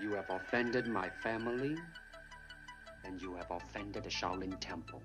You have offended my family, and you have offended the Shaolin Temple.